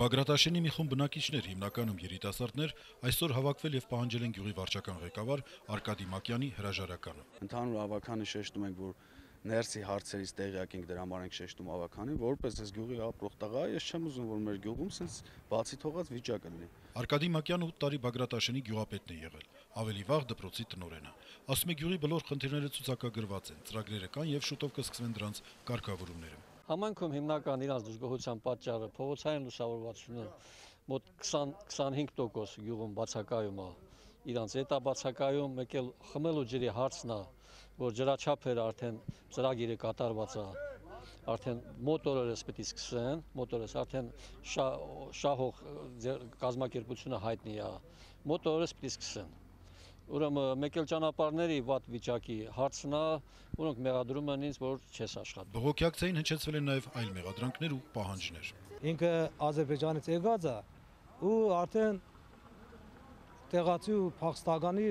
Բագրատաշենի մի խումբ բնակիչներ, հիմնականում երիտասարդներ, այսօր հավաքվել եւ պահանջել են գյուղի վարչական ղեկավար Արկադի Մակյանի հրաժարականը։ Ընդհանուր հավաքանի շեշտում ենք, որ ներսի հարցերից տեղյակ ենք դրա համար ենք շեշտում հավաքանի, որպես այս գյուղի ապրող տղա, ես չեմ ուզում, որ մեր գյուղում sense բացի թողած վիճակը լինի։ Արկադի Մակյանը 8 տարի Բագրատաշենի գյուղապետն է եղել, ավելի վաղ դպրոցի տնօրենը։ Ասում է գյուղի բոլոր խնդիրները ցուցակագրված են, ծրագրերը կան եւ շուտով կսկսվեն դրանց կարգավորումները։ Համանքում հիմնական իրանց դժգոհության պատճառը փողոցային լուսավորվածությունը մոտ 20-25% գյուղում բացակայում է իրանց էտա բացակայում մեկ էլ խմելու ջրի հարցն է որ ջրաչափերը արդեն ծրագիրը կատարված է արդեն մոտորերս պետք է սկսեն մոտորերս արդեն շահող կազմակերպությունը հայտնի է մոտորերս պետք է սկսեն Ուրեմն մեկ էլ ճանապարհների վատ վիճակի հարցն է, որոնք մեղադրում են ինձ, որ չես աշխատում։ Բողոքի ակցիային հնչեցվել են նաև այլ մեղադրանքներ ու պահանջներ։ Ինքը Ադրբեջանից եկած է ու արդեն տեղացի ու փախստականի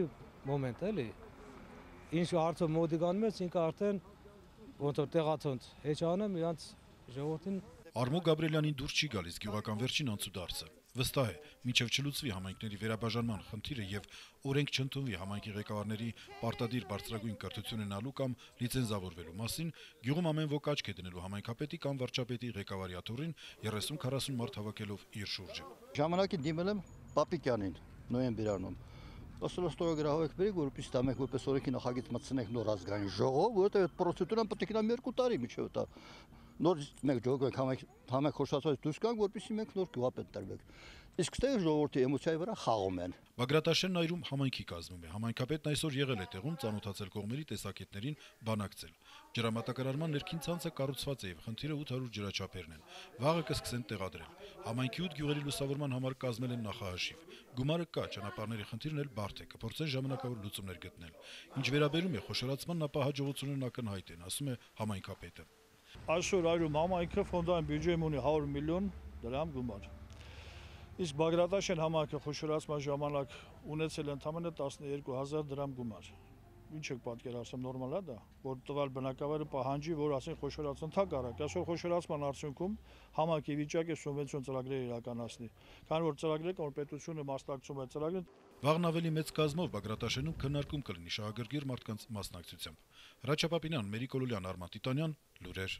մոմենտ էլի։ Ինչ հարցը մոդիկանում է, ինքը արդեն ոնց որ տեղացոնց հեչանում իրանց ժողովրդին Արմո Գաբրելյանին դուրս չի գալիս գյուղական վերջին անցուդարձը։ Վստահ է, միջև չլուծվի համայնքների վերաբաժանման խնդիրը եւ օրենք չընդունվի համայնքի ղեկավարների պարտադիր բարձրագույն կրթություն ունենալու կամ լիցենզավորվելու մասին, գյուղում ամեն ոք աչք է դնելու համայնքապետի կամ վարչապետի ղեկավարի աթոռին 30-40 մարդ հավաքելով իր շուրջը։ Ժամանակին դիմել եմ Պապիկյանին նոյեմբերանում ասելով ստորագրահավեք բերեք, դա մենք որպես օրենքի նախագիծ մտցնենք նոր ազգային ժողով, որովհետեւ այդ պրոցեդուրան պետք է գնա 2 տարի միջև դա նոր մենք ժողովենք համայնք համայնք խոշացած դուրս գանք, որպեսզի մենք նոր գյուղապետ տրվենք։ Իսկ ստեղ ժողովրդի էմոցիայի վրա խաղում են։ Բագրատաշենն այրում համայնքի կազմում է։ Համայնքապետն այսօր եղել է տեղում ծանոթացել կողմերի տեսակետներին բանակցել։ Ջրամատակարարման ներքին ցանցը կառուցված է եւ խնդիրը 800 ջրաչափերն են։ Վաղը կսկսեն տեղադրել։ Համայնքի 8 գյուղերի լուսավորման համար կազմել են նախահաշիվ։ Գումարը կա, ճանապարհների խնդիրն էլ բարդ է, կփորձեն ժամանակավոր լուծումներ գտնել։ Ինչ վերաբերում է խոշորացման, ապա հաջողություններն ակնհայտ են, ասում է համայնքապետը։ Այսօր այրում համայնքը ֆոնդային բյուջեում ունի 100 միլիոն դրամ գումար։ Իսկ Բագրատաշեն համայնքը խոշորացման ժամանակ ունեցել ընդամենը 12000 դրամ գումար։ Ինչ եք պատկերացնում նորմալ է դա, որ տվալ բնակավայրը պահանջի, որ ասեն խոշորացան թակարակ։ Այսօր խոշորացման արդյունքում համակի վիճակը սուբվենցիոն ծրագրեր իրականացնի։ Քանի որ ծրագրերը որ պետությունը մասնակցում է ծրագրին, Վաղն ավելի մեծ կազմով Բագրատաշենում քննարկում կլինի շահագրգիռ մարդկանց մասնակցությամբ։ Հրաչապապինյան, Մերիկոլյան, Արման Տիտանյան, լուրեր